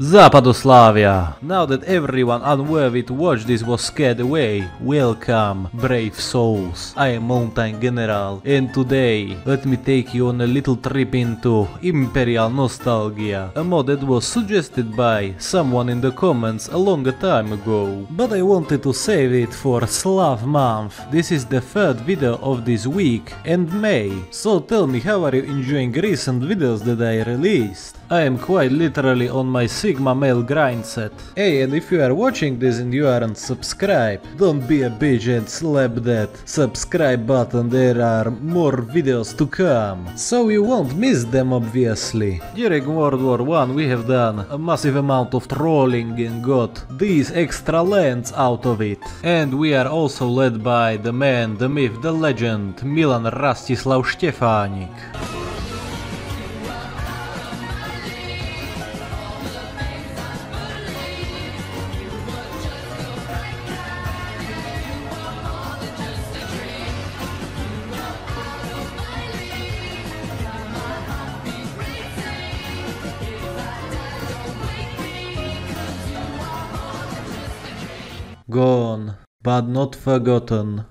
Zapadoslavia! Now that everyone unworthy to watch this was scared away, welcome, brave souls. I am Mountain General, and today, let me take you on a little trip into Imperial Nostalgia, a mod that was suggested by someone in the comments a long time ago. But I wanted to save it for Slav month. This is the third video of this week and May. So tell me how are you enjoying recent videos that I released? I am quite literally on my Sigma male grind set. Hey, and if you are watching this and you aren't subscribed, don't be a bitch and slap that subscribe button, there are more videos to come. So you won't miss them obviously. During World War 1 we have done a massive amount of trolling and got these extra lands out of it. And we are also led by the man, the myth, the legend, Milan Rastislav Stefanik. Gone, but not forgotten.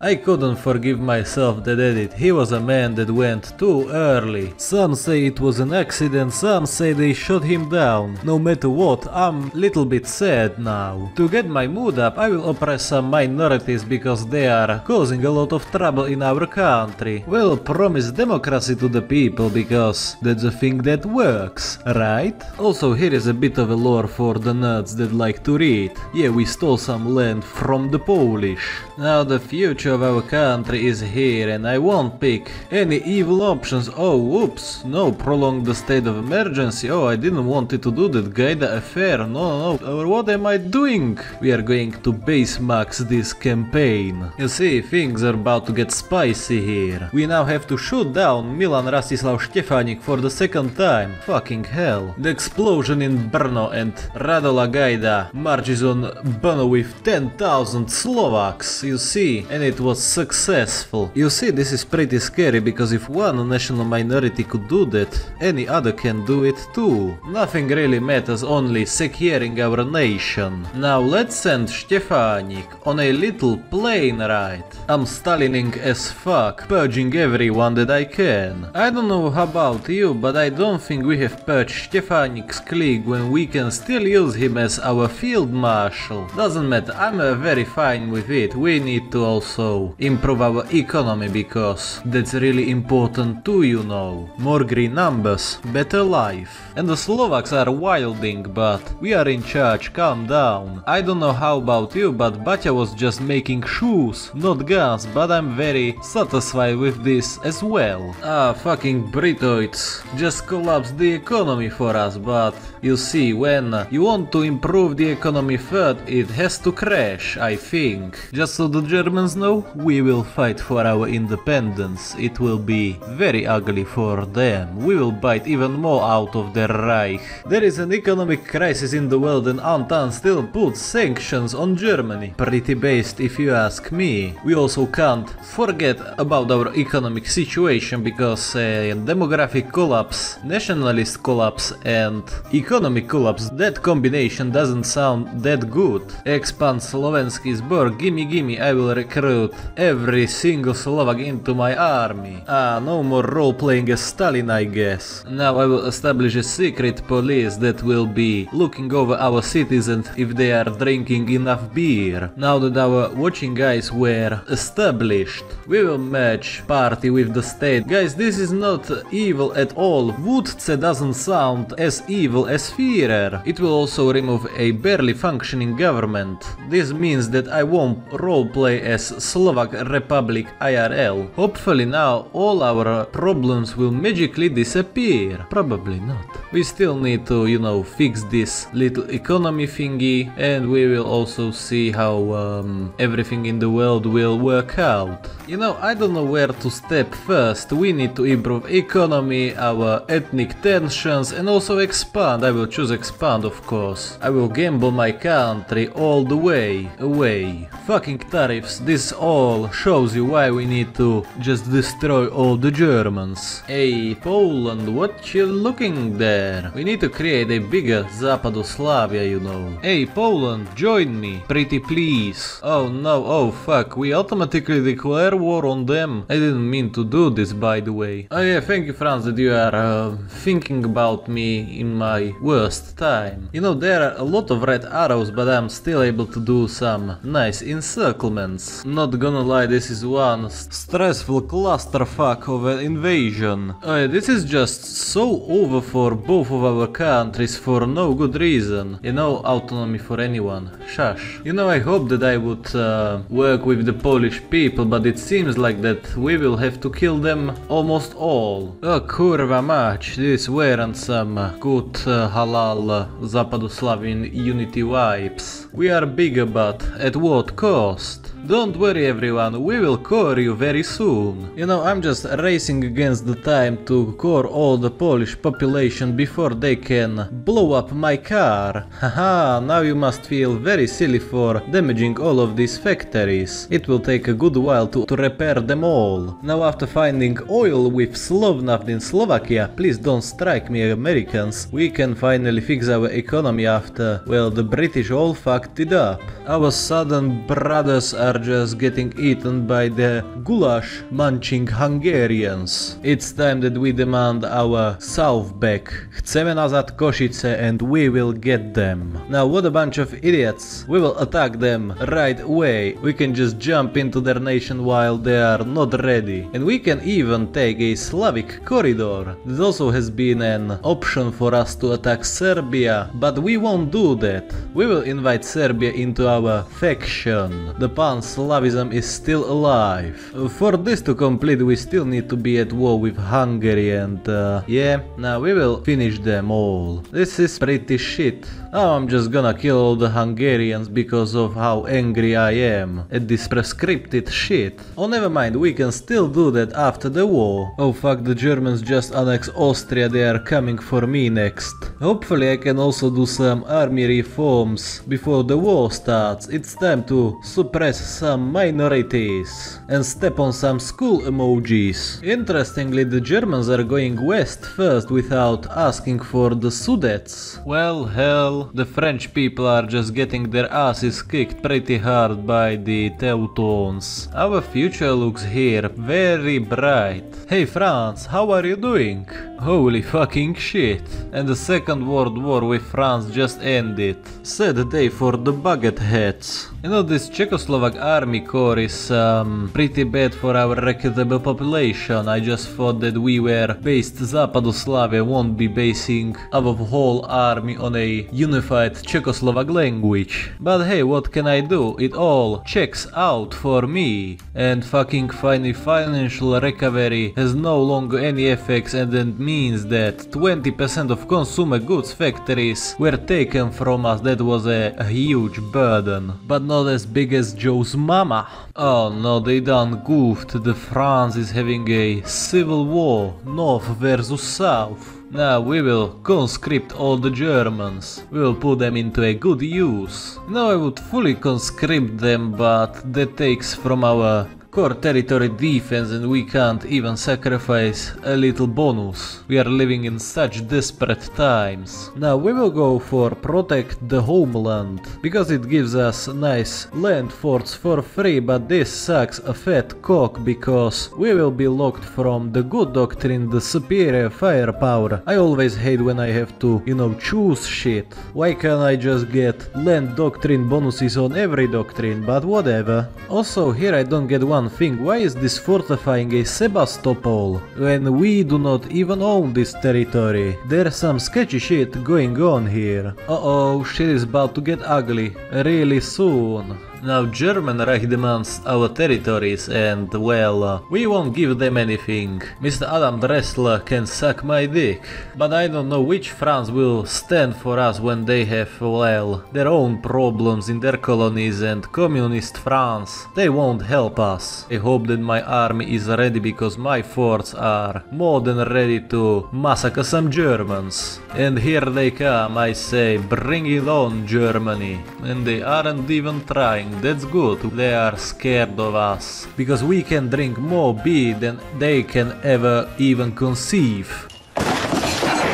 I couldn't forgive myself that edit, he was a man that went too early. Some say it was an accident, some say they shot him down. No matter what, I'm little bit sad now. To get my mood up, I will oppress some minorities because they are causing a lot of trouble in our country. We'll promise democracy to the people because that's a thing that works, right? Also here is a bit of a lore for the nerds that like to read. Yeah, we stole some land from the Polish. Now the future of our country is here and I won't pick any evil options. Oh, whoops, no, prolong the state of emergency. Oh, I didn't want it to do that, Gajda affair. No, no, no, what am I doing? We are going to base max this campaign. You see, things are about to get spicy here. We now have to shoot down Milan Rastislav Stefanik for the second time. Fucking hell. The explosion in Brno and Radola Gajda marches on Brno with 10,000 Slovaks, you see, and it was successful. You see, this is pretty scary because if one national minority could do that, any other can do it too. Nothing really matters, only securing our nation. Now let's send Stefanik on a little plane ride. I'm Stalining as fuck, purging everyone that I can. I don't know about you, but I don't think we have purged Stefanik's clique when we can still use him as our field marshal. Doesn't matter, I'm uh, very fine with it. We need to also improve our economy because that's really important too, you know. More green numbers, better life. And the Slovaks are wilding, but we are in charge, calm down. I don't know how about you, but Baťa was just making shoes, not guns, but I'm very satisfied with this as well. Ah, fucking Britoids, just collapse the economy for us, but you see, when you want to improve the economy further, it has to crash, I think. Just so the Germans know, we will fight for our independence. It will be very ugly for them. We will bite even more out of their Reich. There is an economic crisis in the world and Entente still puts sanctions on Germany. Pretty based if you ask me. We also can't forget about our economic situation because a demographic collapse, nationalist collapse and economic collapse, that combination doesn't sound that good. Expand Slovensky's Borg, gimme gimme, I will recruit every single Slovak into my army. Ah, no more role-playing as Stalin I guess. Now I will establish a secret police that will be looking over our citizens if they are drinking enough beer. Now that our watching guys were established, we will match party with the state. Guys, this is not evil at all. Vůdce doesn't sound as evil as Führer. It will also remove a barely functioning government. This means that I won't roleplay as Slovak Republic IRL. Hopefully now all our problems will magically disappear. Probably not. We still need to, you know, fix this little economy thingy and we will also see how um, everything in the world will work out. You know, I don't know where to step first. We need to improve economy, our ethnic tensions and also expand. I will choose expand of course. I will gamble my country all the way away. Fucking tariffs, this all shows you why we need to just destroy all the Germans. Hey Poland, what you looking there? We need to create a bigger Zapadoslavia, you know. Hey Poland, join me, pretty please. Oh no, oh fuck, we automatically declare war on them. I didn't mean to do this by the way. Oh yeah, thank you Franz that you are uh, thinking about me in my worst time. You know, there are a lot of red arrows, but I'm still able to do some nice encirclements. Not gonna lie, this is one stressful clusterfuck of an invasion. Yeah, this is just so over for both of our countries for no good reason. You know, autonomy for anyone. Shush. You know, I hope that I would uh, work with the Polish people, but it seems like that we will have to kill them almost all. Oh, kurva mać, this weren't some uh, good uh, halal uh, Zapadoslavian unity vibes. We are bigger, but at what cost? Don't worry everyone, we will core you very soon. You know, I'm just racing against the time to core all the Polish population before they can blow up my car. Haha, now you must feel very silly for damaging all of these factories. It will take a good while to, to repair them all. Now after finding oil with Slovnaft in Slovakia, please don't strike me Americans. We can finally fix our economy after, well, the British all fucked it up. Our southern brothers are just getting eaten by the goulash munching Hungarians. It's time that we demand our south back. Chcemy nazad Kosice and we will get them. Now what a bunch of idiots. We will attack them right away. We can just jump into their nation while they are not ready. And we can even take a Slavic corridor. This also has been an option for us to attack Serbia, but we won't do that. We will invite Serbia into our faction. The pan-Slavism is still alive. For this to complete we still need to be at war with Hungary and uh, yeah, now we will finish them all. This is pretty shit. Now I'm just gonna kill all the Hungarians because of how angry I am at this prescripted shit. Oh never mind, we can still do that after the war. Oh fuck, the Germans just annexed Austria, they are coming for me next. Hopefully I can also do some army reforms before the war starts. It's time to suppress some minorities and step on some school emojis. Interestingly, the Germans are going west first without asking for the Sudets. Well, hell, the French people are just getting their asses kicked pretty hard by the Teutons. Our future looks here very bright. Hey France, how are you doing? Holy fucking shit. And the second world war with France just ended. Sad day for the bucket heads. You know this Czechoslovak army corps is um, pretty bad for our recruitable population. I just thought that we were based Zapadoslavia won't be basing our whole army on a unified Czechoslovak language. But hey, what can I do? It all checks out for me. And fucking funny financial recovery has no longer any effects and that means that 20% of consumer goods factories were taken from us. That was a, a huge burden. But not as big as Joe's mama. Oh no, they done goofed. The France is having a civil war, North versus South. Now we will conscript all the Germans. We will put them into a good use. Now I would fully conscript them, but that takes from our core territory defense and we can't even sacrifice a little bonus. We are living in such desperate times. Now we will go for protect the homeland, because it gives us nice land forts for free, but this sucks a fat cock because we will be locked from the good doctrine, the superior firepower. I always hate when I have to, you know, choose shit. Why can't I just get land doctrine bonuses on every doctrine, but whatever. Also, here I don't get one thing, why is this fortifying a Sebastopol when we do not even own this territory? There's some sketchy shit going on here. Uh oh, shit is about to get ugly really soon. Now German Reich demands our territories and well, uh, we won't give them anything. Mr. Anton Drexler can suck my dick. But I don't know which France will stand for us when they have, well, their own problems in their colonies and communist France. They won't help us. I hope that my army is ready because my forts are more than ready to massacre some Germans. And here they come, I say, bring it on Germany. And they aren't even trying that's good. They are scared of us. Because we can drink more beer than they can ever even conceive.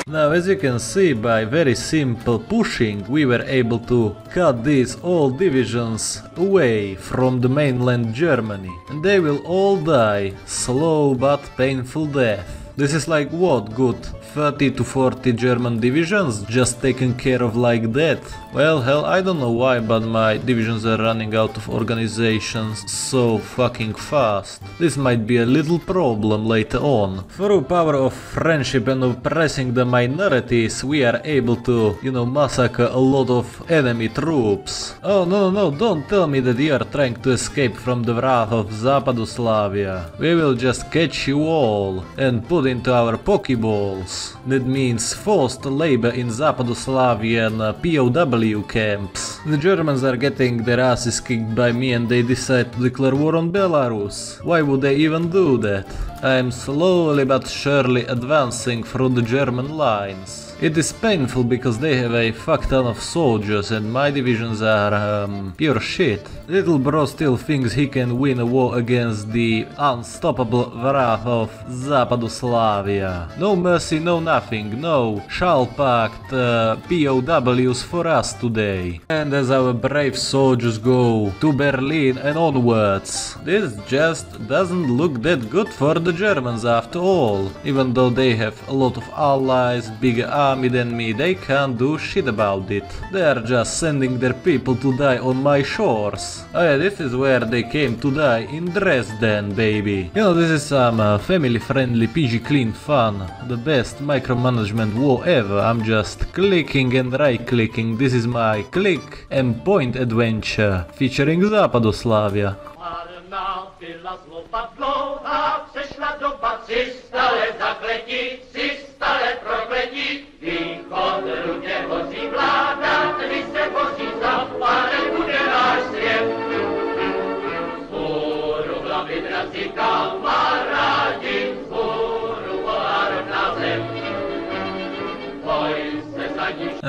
Now as you can see by very simple pushing we were able to cut these old divisions away from the mainland Germany and they will all die slow but painful death. This is like what good 30 to 40 German divisions just taken care of like that. Well, hell, I don't know why, but my divisions are running out of organizations so fucking fast. This might be a little problem later on. Through power of friendship and oppressing the minorities, we are able to, you know, massacre a lot of enemy troops. Oh, no, no, no, don't tell me that you are trying to escape from the wrath of Zapadoslavia. We will just catch you all and put into our pokeballs. That means forced labor in Zapadoslavian POW camps. The Germans are getting their asses kicked by me and they decide to declare war on Belarus. Why would they even do that? I am slowly but surely advancing through the German lines. It is painful because they have a fuck ton of soldiers and my divisions are um, pure shit. Little bro still thinks he can win a war against the unstoppable wrath of Zapadoslavia. No mercy, no nothing, no Schallpact uh, POWs for us today. And as our brave soldiers go to Berlin and onwards, this just doesn't look that good for the Germans after all. Even though they have a lot of allies, bigger army than me, they can't do shit about it. They are just sending their people to die on my shores. Oh yeah, this is where they came to die, in Dresden, baby. You know, this is some uh, family-friendly PG clean fun. The best micromanagement war ever. I'm just clicking and right-clicking. This is my click and point adventure, featuring Zapadoslavia.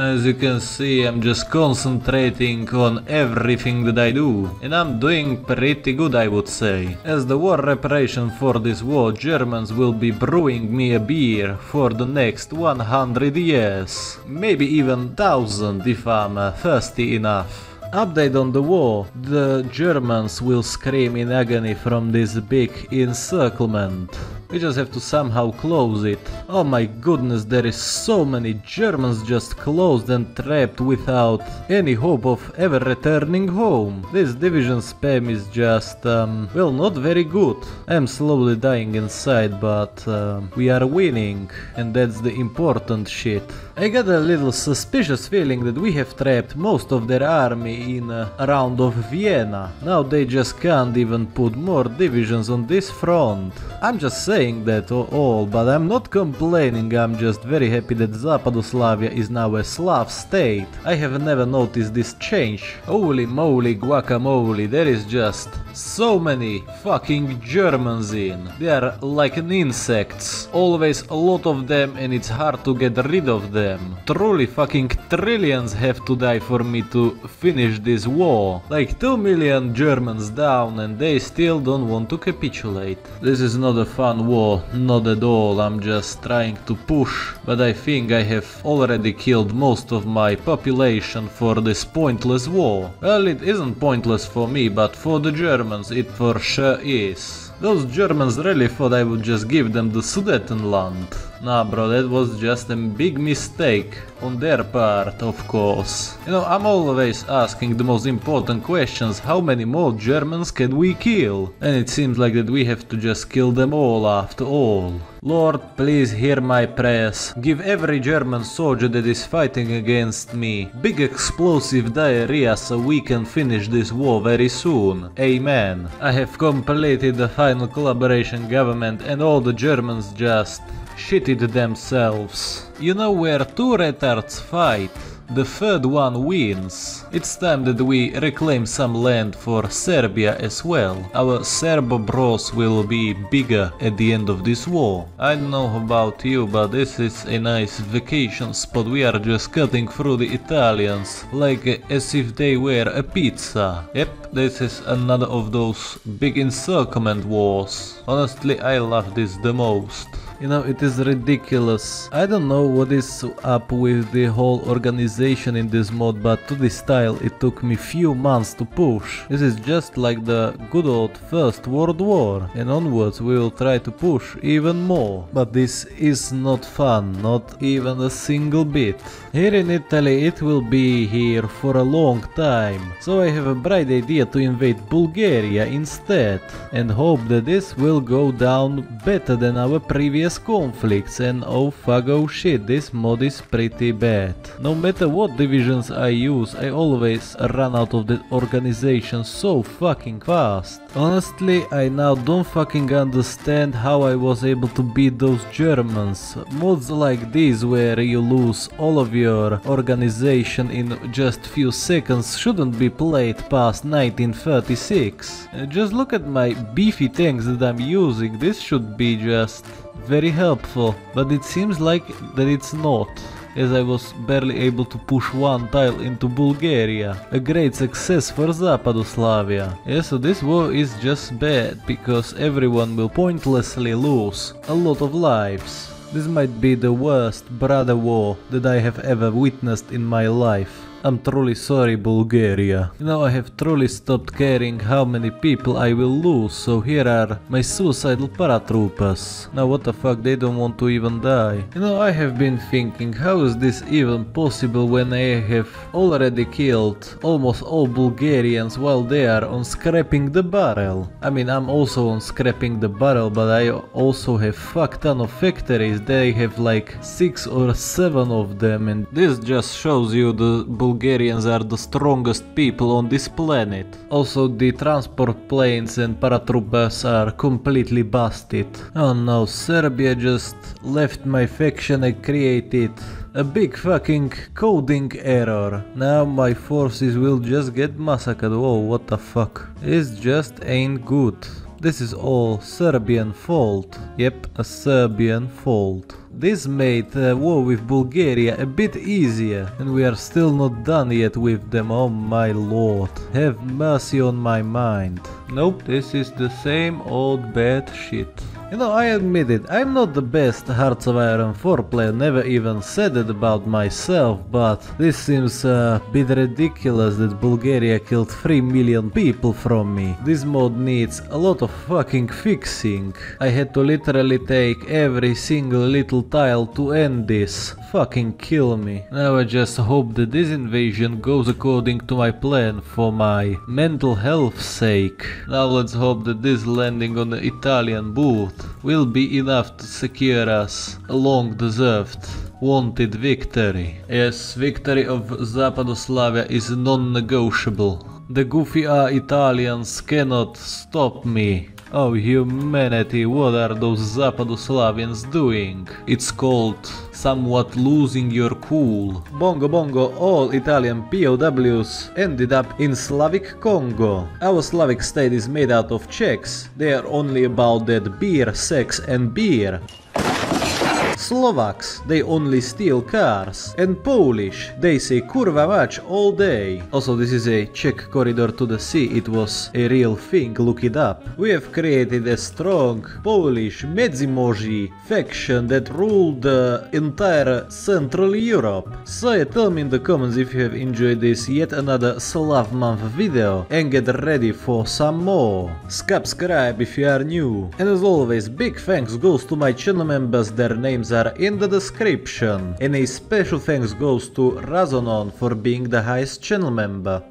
As you can see, I'm just concentrating on everything that I do. And I'm doing pretty good, I would say. As the war reparation for this war, Germans will be brewing me a beer for the next 100 years. Maybe even 1000 if I'm uh, thirsty enough. Update on the war. The Germans will scream in agony from this big encirclement. We just have to somehow close it. Oh my goodness, there is so many Germans just closed and trapped without any hope of ever returning home. This division spam is just, um, well, not very good. I am slowly dying inside, but um, we are winning, and that's the important shit. I got a little suspicious feeling that we have trapped most of their army in uh, around of Vienna. Now they just can't even put more divisions on this front. I'm just saying that o- all, but I'm not complaining, I'm just very happy that Zapadoslavia is now a Slav state. I have never noticed this change. Holy moly guacamole, there is just so many fucking Germans in. They are like an insects. Always a lot of them and it's hard to get rid of them. Truly fucking trillions have to die for me to finish this war. Like 2 million Germans down and they still don't want to capitulate. This is not a fun war, not at all, I'm just trying to push. But I think I have already killed most of my population for this pointless war. Well, it isn't pointless for me, but for the Germans it for sure is. Those Germans really thought I would just give them the Sudetenland. Nah bro, that was just a big mistake on their part, of course. You know, I'm always asking the most important questions, how many more Germans can we kill? And it seems like that we have to just kill them all after all. Lord, please hear my prayers. Give every German soldier that is fighting against me big explosive diarrhea so we can finish this war very soon. Amen. I have completed the final collaboration government and all the Germans just shitted themselves. You know where two retards fight? The third one wins. It's time that we reclaim some land for Serbia as well. Our Serbo bros will be bigger at the end of this war. I don't know about you, but this is a nice vacation spot. We are just cutting through the Italians like as if they were a pizza. Yep, this is another of those big encirclement wars. Honestly, I love this the most. You know, it is ridiculous. I don't know what is up with the whole organization in this mod, but to this style it took me few months to push. This is just like the good old First World War, and onwards we will try to push even more. But this is not fun, not even a single bit. Here in Italy it will be here for a long time, so I have a bright idea to invade Bulgaria instead, and hope that this will go down better than our previous conflicts and oh fuck oh shit this mod is pretty bad. No matter what divisions I use I always run out of the organization so fucking fast. Honestly I now don't fucking understand how I was able to beat those Germans. Mods like these where you lose all of your organization in just few seconds shouldn't be played past 1936. Uh, just look at my beefy tanks that I'm using, this should be just very helpful, but it seems like that it's not as I was barely able to push one tile into Bulgaria. A great success for Zapadoslavia. Yeah, so this war is just bad, because everyone will pointlessly lose a lot of lives. This might be the worst brother war that I have ever witnessed in my life. I'm truly sorry Bulgaria. Know I have truly stopped caring how many people I will lose, so here are my suicidal paratroopers. Now what the fuck, they don't want to even die. You know I have been thinking how is this even possible when I have already killed almost all Bulgarians while they are on scrapping the barrel. I mean I'm also on scrapping the barrel but I also have fuck ton of factories, they have like 6 or 7 of them and this just shows you the Bulgarian Bulgarians are the strongest people on this planet. Also the transport planes and paratroopers are completely busted. Oh no, Serbia just left my faction I created a big fucking coding error. Now my forces will just get massacred. Whoa, what the fuck. This just ain't good. This is all Serbian fault. Yep, a Serbian fault. This made the war with Bulgaria a bit easier, and we are still not done yet with them, oh my lord. Have mercy on my mind. Nope, this is the same old bad shit. You know, I admit it, I'm not the best Hearts of Iron 4 player, never even said it about myself, but this seems a bit ridiculous that Bulgaria killed 3 million people from me. This mod needs a lot of fucking fixing. I had to literally take every single little tile to end this. Fucking kill me. Now I just hope that this invasion goes according to my plan for my mental health sake. Now let's hope that this landing on the Italian booth will be enough to secure us a long deserved wanted victory. Yes, victory of Zapadoslavia is non-negotiable. The goofy Italians cannot stop me. Oh humanity, what are those Zapadoslavians doing? It's called somewhat losing your cool. Bongo bongo, all Italian POWs ended up in Slavic Congo. Our Slavic state is made out of Czechs. They are only about that beer, sex and beer. Slovaks, they only steal cars. And Polish, they say kurva mać all day. Also this is a Czech corridor to the sea, it was a real thing, look it up. We have created a strong Polish Międzymorze faction that ruled the entire Central Europe. So tell me in the comments if you have enjoyed this yet another Slav month video and get ready for some more. Subscribe if you are new. And as always, big thanks goes to my channel members, their names are in the description. And a special thanks goes to Razonon for being the highest channel member.